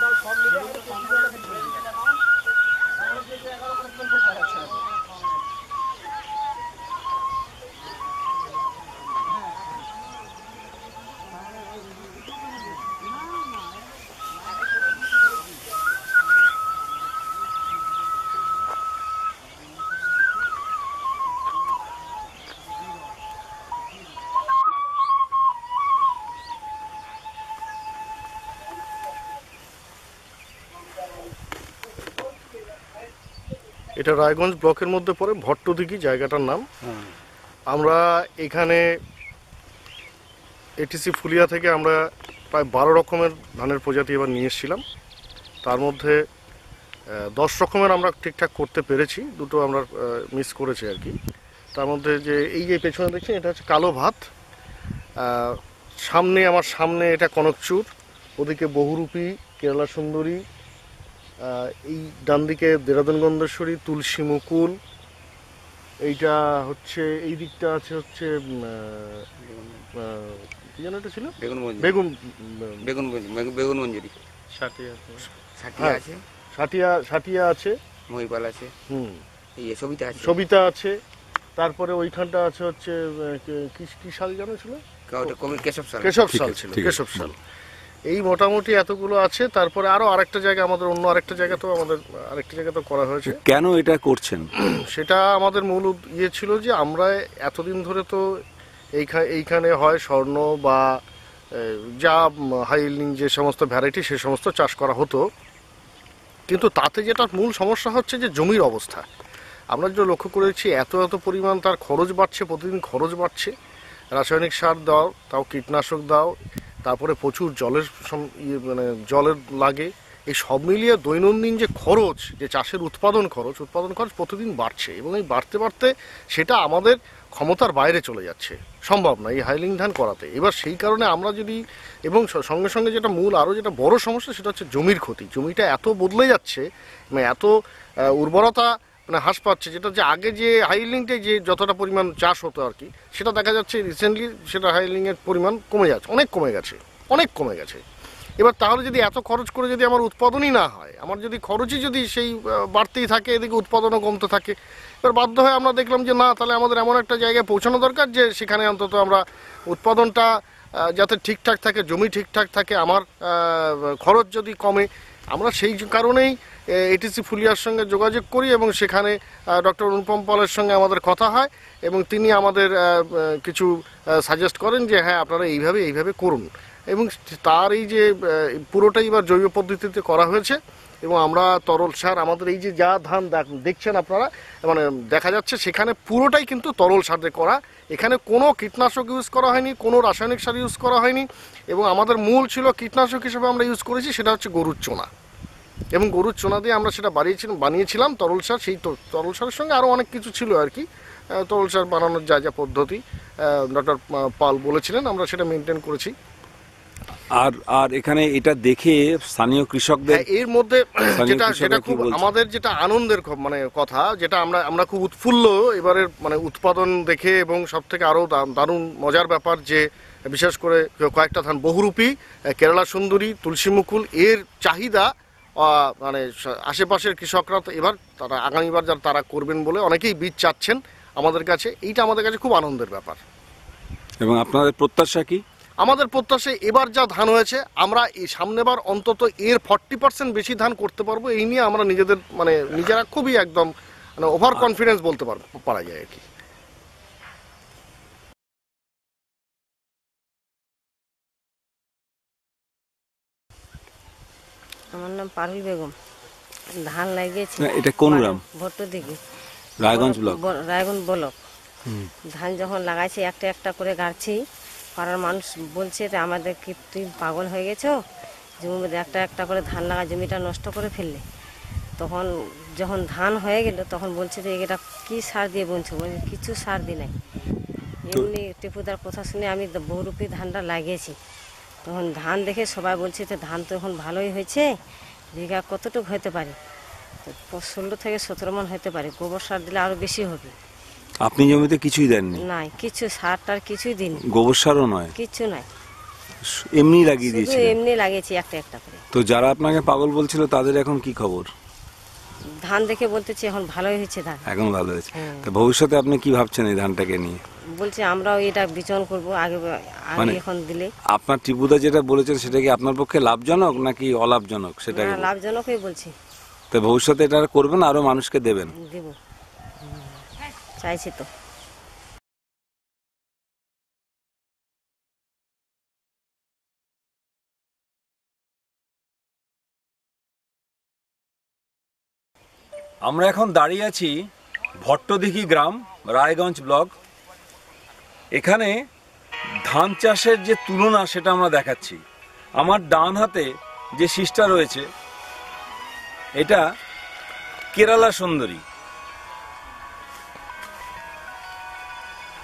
Buradan son milyon. এটা রায়গঞ্জ ব্লকের মধ্যে পড়ে, ভট্টদিঘি জায়গাটার নাম। আমরা এখানে এটিসি ফুলিয়া থেকে আমরা প্রায় বারো রকমের ধানের প্রজাতি এবার নিয়ে এসেছিলাম। তার মধ্যে দশ রকমের আমরা ঠিকঠাক করতে পেরেছি, দুটো আমরা মিস করেছি আর কি। তার মধ্যে যে এই যে পেছনে দেখছেন, এটা হচ্ছে কালো ভাত। সামনে, আমার সামনে এটা কনকচুর, ওদিকে বহুরূপী, কেরালা সুন্দরী এই ডান দিকে দেরাদুন গন্ধেশ্বরী তুলসী মুকুল এইটা হচ্ছে এই দিকটা আছে হচ্ছে কি যেন এটা ছিল? বেগুন মঞ্জুরি বেগুন বেগুন মঞ্জুরি, সাথিয়া হ্যাঁ। আছে। সাটিয়া সাটিয়া আছে। মহিপাল আছে। হুম। এই সবিতা আছে। সবিতা আছে। তারপরে ওইখানটা আছে হচ্ছে কি- শাল জানো ছিল? কেশব সাল। কেশব শাল আছে, ছিল কেশব শাল এই মোটামুটি এতগুলো আছে তারপরে আরও আরেকটা জায়গা আমাদের অন্য আরেকটা জায়গা তো আমাদের আরেকটা জায়গা তো করা হয়েছে। কেন এটা করছেন? সেটা আমাদের মূল ইয়ে ছিল যে আমরা এতদিন ধরে তো এইখানে এইখানে হয় স্বর্ণ বা যা হাই ইল্ডিং যে সমস্ত ভ্যারাইটি সে সমস্ত চাষ করা হতো। কিন্তু তাতে যেটা মূল সমস্যা হচ্ছে যে জমির অবস্থা। আমরা যেটা লক্ষ্য করেছি এত এত পরিমাণ তার খরচ বাড়ছে প্রতিদিন খরচ বাড়ছে। রাসায়নিক সার দাও তাও কীটনাশক দাও তারপরে প্রচুর জলের ইয়ে মানে জলের লাগে। এই সব মিলিয়ে দৈনন্দিন যে খরচ, যে চাষের উৎপাদন খরচ উৎপাদন খরচ প্রতিদিন বাড়ছে এবং এই বাড়তে বাড়তে সেটা আমাদের ক্ষমতার বাইরে চলে যাচ্ছে। সম্ভব না এই হাইলিং ধান করাতে। এবার সেই কারণে আমরা যদি, এবং সঙ্গে সঙ্গে যেটা মূল, আরও যেটা বড় সমস্যা সেটা হচ্ছে জমির ক্ষতি। জমিটা এত বদলে যাচ্ছে মানে এত উর্বরতা মানে হ্রাস পাচ্ছে, যেটা যে আগে যে হাইলিংটে যে যতটা পরিমাণ চাষ হতো আর কি, সেটা দেখা যাচ্ছে রিসেন্টলি সেটা হাইলিংয়ের পরিমাণ কমে যাচ্ছে, অনেক কমে গেছে, অনেক কমে গেছে। এবার তাহলে যদি এত খরচ করে যদি আমার উৎপাদনই না হয়, আমার যদি খরচই যদি সেই বাড়তেই থাকে, এদিকে উৎপাদনও কমতে থাকে, এবার বাধ্য হয়ে আমরা দেখলাম যে না, তাহলে আমাদের এমন একটা জায়গায় পৌঁছানো দরকার যে সেখানে অন্তত আমরা উৎপাদনটা যাতে ঠিকঠাক থাকে, জমি ঠিকঠাক থাকে, আমার খরচ যদি কমে, আমরা সেই কারণেই এটিসি ফুলিয়ার সঙ্গে যোগাযোগ করি এবং সেখানে ডক্টর অনুপম পলের সঙ্গে আমাদের কথা হয় এবং তিনি আমাদের কিছু সাজেস্ট করেন যে হ্যাঁ আপনারা এইভাবে এইভাবে করুন। এবং তার এই যে পুরোটাই এবার জৈব পদ্ধতিতে করা হয়েছে এবং আমরা তরল সার, আমাদের এই যে যা ধান দেখ- দেখছেন আপনারা মানে দেখা যাচ্ছে সেখানে পুরোটাই কিন্তু তরল সারে করা। এখানে কোনো কীটনাশক ইউজ করা হয়নি, কোনো রাসায়নিক সার ইউজ করা হয়নি এবং আমাদের মূল ছিল কীটনাশক হিসেবে আমরা ইউজ করেছি, সেটা হচ্ছে গরুর চোনা। এবং গরুর চোনা দিয়ে আমরা সেটা বানিয়েছিলাম বানিয়েছিলাম তরল সার। সেই তরল সারের সঙ্গে আরও অনেক কিছু ছিল আর কি। তরল সার বানানোর যা যা পদ্ধতি ডক্টর পাল বলেছিলেন আমরা সেটা মেনটেন করেছি। আর আর এখানে এটা দেখে স্থানীয় কৃষকদের হ্যাঁ, এর মধ্যে যেটা সেটা খুব আমাদের যেটা আনন্দের খ- মানে কথা যেটা আমরা আমরা খুব উৎফুল্ল এবারের মানে উৎপাদন দেখে এবং সব থেকে আরও দারুণ মজার ব্যাপার যে বিশেষ করে কয়েকটা ধান বহুরূপী কেরালা সুন্দরী তুলসী মুকুল এর চাহিদা মানে আশেপাশের কৃষকরা তো এবার তারা আগামীবার যারা তারা করবেন বলে অনেকেই বীজ চাচ্ছেন আমাদের কাছে। এইটা আমাদের কাছে খুব আনন্দের ব্যাপার। এবং আপনাদের প্রত্যাশা কি? আমাদের প্রত্যাশা এবার যা ধান হয়েছে আমরা এই সামনেবার অন্তত এর ফর্টি পার্সেন্ট বেশি ধান করতে পারব। এই নিয়ে আমরা নিজেদের মানে নিজেরা খুবই একদম মানে ওভার কনফিডেন্স বলতে পারব পারা যায় আর কি। আমার নাম পারুল বেগম। ধান লাগিয়েছি। এটা কোন গ্রাম? ভট্ট দিকে রায়গঞ্জ ব্লক। রায়গঞ্জ ব্লক। ধান যখন লাগাইছি একটা একটা করে গাড়ছি। পাড়ার মানুষ বলছে যে আমাদের কি তুই পাগল হয়ে গেছো? মধ্যে একটা একটা করে ধান লাগা জমিটা নষ্ট করে ফেললে। তখন যখন ধান হয়ে গেল তখন বলছে যে এটা কি সার দিয়ে বুনছো? বলছে কিছু সার দি নাই। এমনি টিপুদার কথা শুনে আমি বহুরূপী ধানটা লাগিয়েছি। তখন ধান দেখে সবাই বলছে তো ধান তো এখন ভালোই হয়েছে বিঘা কতটুকু হতে পারে? তো ষোলো থেকে সতেরো মন হতে পারে গোবর সার দিলে আরও বেশি হবে। আপনি জমিতে কিছুই দেননি? না কিছু সার টার কিছুই দিন গোবর সারও নয়? কিছু নাই এমনি লাগিয়ে দিয়েছি এমনি লাগিয়েছি একটা একটা করে। তো যারা আপনাকে পাগল বলছিল তাদের এখন কি খবর? ধান দেখে বলতেছি এখন ভালোই হয়েছে ধান। এখন ভালো হয়েছে। হ্যাঁ। তো ভবিষ্যতে আপনি কি ভাবছেন এই ধানটাকে নিয়ে? বলছে আমরাও এটা বিচরণ করব আগে আগে মানে- এখন দিলে। আপনার টিপুদা যেটা বলেছেন সেটা কি আপনার পক্ষে লাভজনক নাকি অলাভজনক সেটা না, লাভজনকই বলছি। তো ভবিষ্যতে এটা করবেন আরও মানুষকে দেবেন? দেব। চাইছি তো। আমরা এখন দাঁড়িয়ে আছি ভট্টদিঘি গ্রাম রায়গঞ্জ ব্লক। এখানে ধান চাষের যে তুলনা সেটা আমরা দেখাচ্ছি। আমার ডান হাতে যে শীষটা রয়েছে এটা কেরালা সুন্দরী।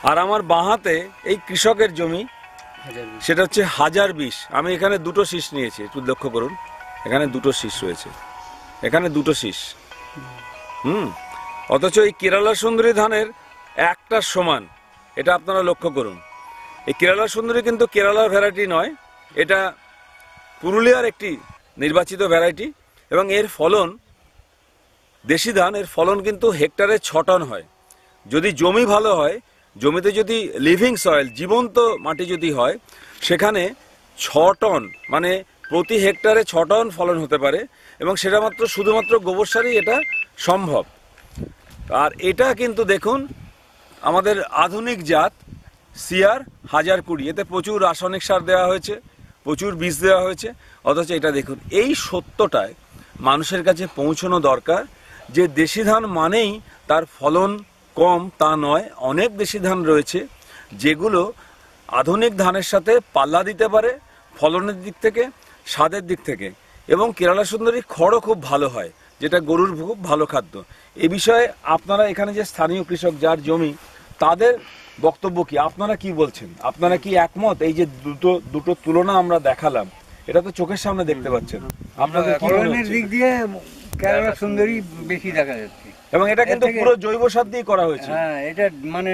আর আমার বাঁ হাতে এই কৃষকের জমি সেটা হচ্ছে হাজার বিশ। আমি এখানে দুটো শীষ নিয়েছি একটু লক্ষ্য করুন। এখানে দুটো শীষ রয়েছে। এখানে দুটো শীষ। হুম। অথচ এই কেরালা সুন্দরী ধানের একটা সমান, এটা আপনারা লক্ষ্য করুন। এই কেরালা সুন্দরী কিন্তু কেরালার ভ্যারাইটি নয়, এটা পুরুলিয়ার একটি নির্বাচিত ভ্যারাইটি এবং এর ফলন, দেশি ধান, এর ফলন কিন্তু হেক্টরে ছ টন হয়। যদি জমি ভালো হয়, জমিতে যদি লিভিং সয়েল জীবন্ত মাটি যদি হয়, সেখানে ছ টন মানে প্রতি হেক্টরে ছ টন ফলন হতে পারে এবং সেটা মাত্র শুধুমাত্র গোবর সারই এটা সম্ভব। আর এটা কিন্তু দেখুন, আমাদের আধুনিক জাত, সিয়ার হাজার কুড়ি। এতে প্রচুর রাসায়নিক সার দেওয়া হয়েছে, প্রচুর বীজ দেওয়া হয়েছে। অথচ এটা দেখুন, এই সত্যটায় মানুষের কাছে পৌঁছানো দরকার যে দেশি ধান মানেই তার ফলন কম, তা নয়। অনেক দেশি ধান রয়েছে যেগুলো আধুনিক ধানের সাথে পাল্লা দিতে পারে, ফলনের দিক থেকে, স্বাদের দিক থেকে। এবং কেরালা সুন্দরী খড়ও খুব ভালো হয়। যেটা গরুর খুব ভালো খাদ্য। এ বিষয়ে আপনারা এখানে যে স্থানীয় কৃষক যার জমি তাদের বক্তব্য কি? আপনারা কি বলছেন? আপনারা কি একমত? এই যে দুটো দুটো তুলনা আমরা দেখালাম এটা তো চোখের সামনে দেখতে পাচ্ছেন। আপনাদের? দিক দিয়ে কেরালা সুন্দরী বেশি দেখা যাচ্ছে। এবং এটা কিন্তু পুরো জৈব সার দিয়ে করা হয়েছে। হ্যাঁ এটা মানে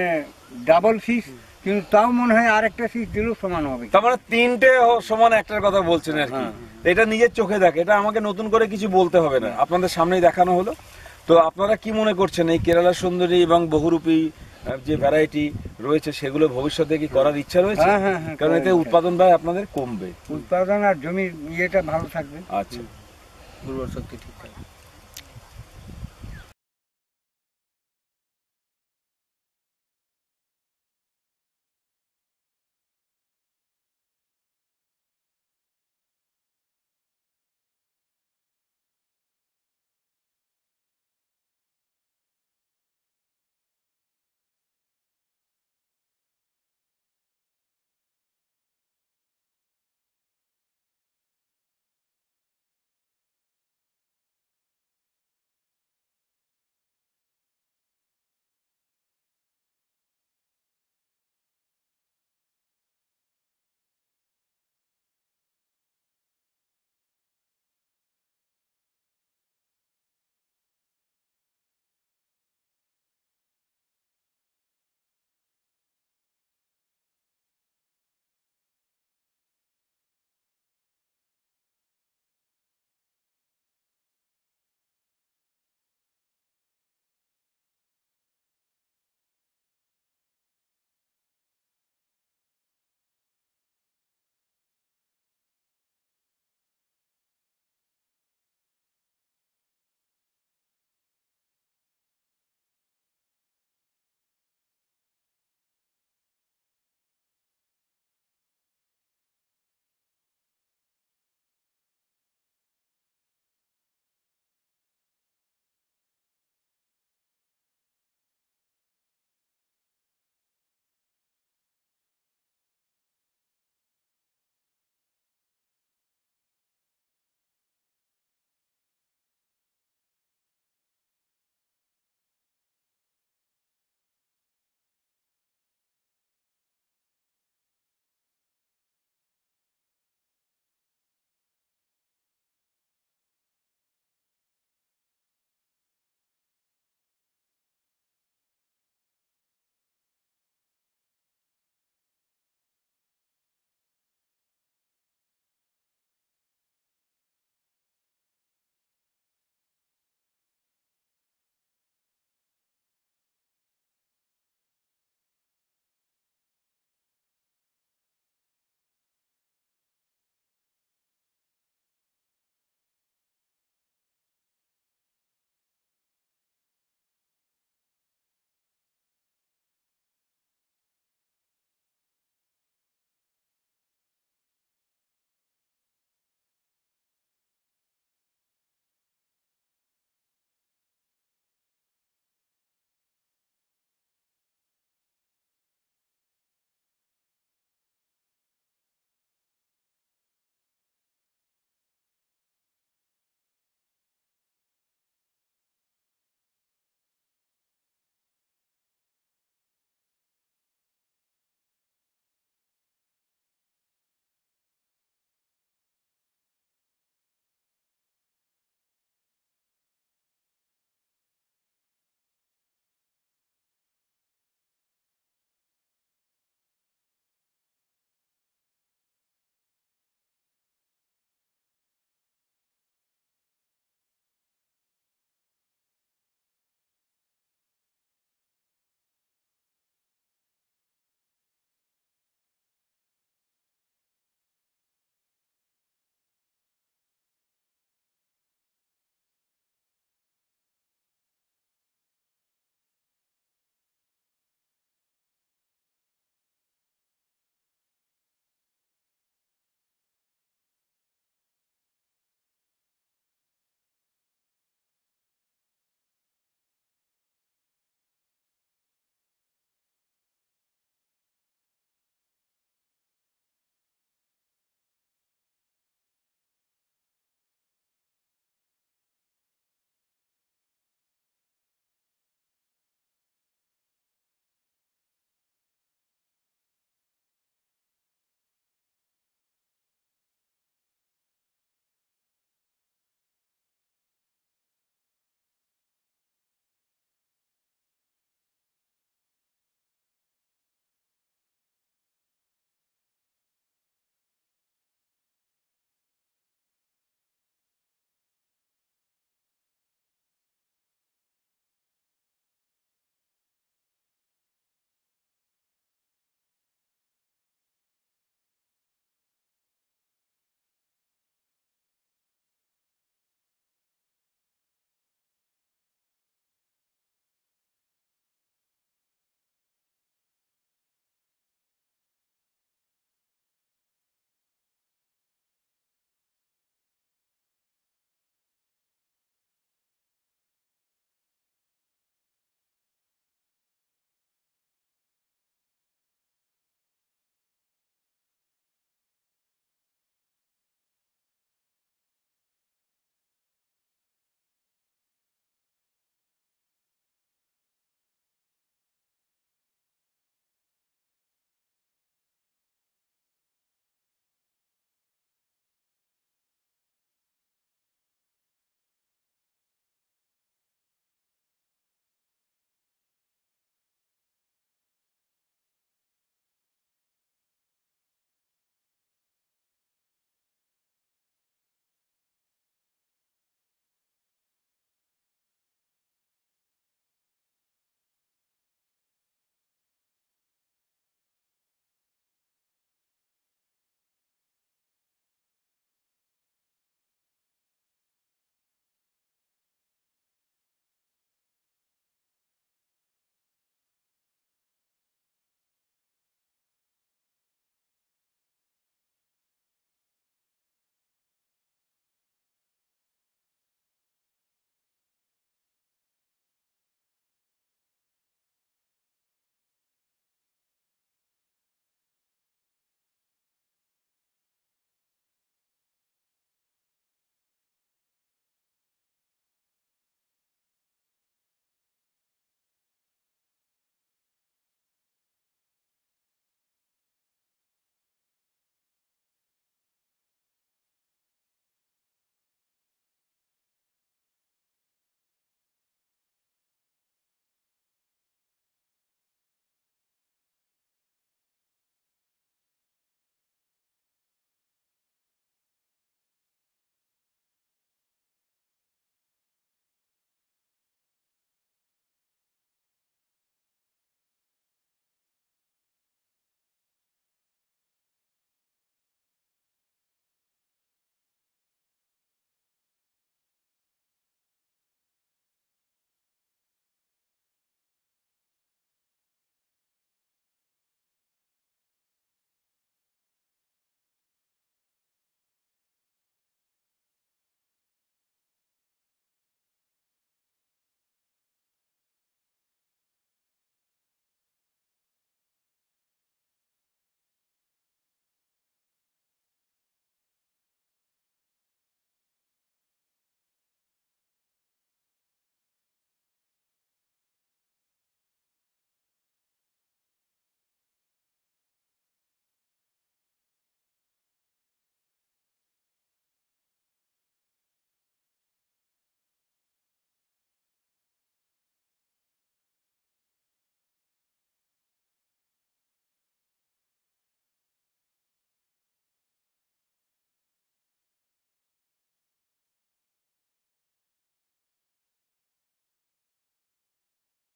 ডাবল সিস কিন্তু তাও মনে হয় আরেকটা সিস দিলেও সমান হবে। তার মানে তিনটে সমান একটার কথা বলছেন আর কি। এটা নিজের চোখে দেখে। এটা আমাকে নতুন করে কিছু বলতে হবে না। আপনাদের সামনেই দেখানো হলো। তো আপনারা কি মনে করছেন এই কেরালা সুন্দরী এবং বহুরূপী যে ভ্যারাইটি রয়েছে সেগুলো ভবিষ্যতে কি করার ইচ্ছা রয়েছে? হ্যাঁ, হ্যাঁ, হ্যাঁ, কারণ এতে উৎপাদন ব্যয় আপনাদের কমবে। উৎপাদন আর জমির ইয়েটা ভালো থাকবে। আচ্ছা। উর্বর শক্তি ঠিক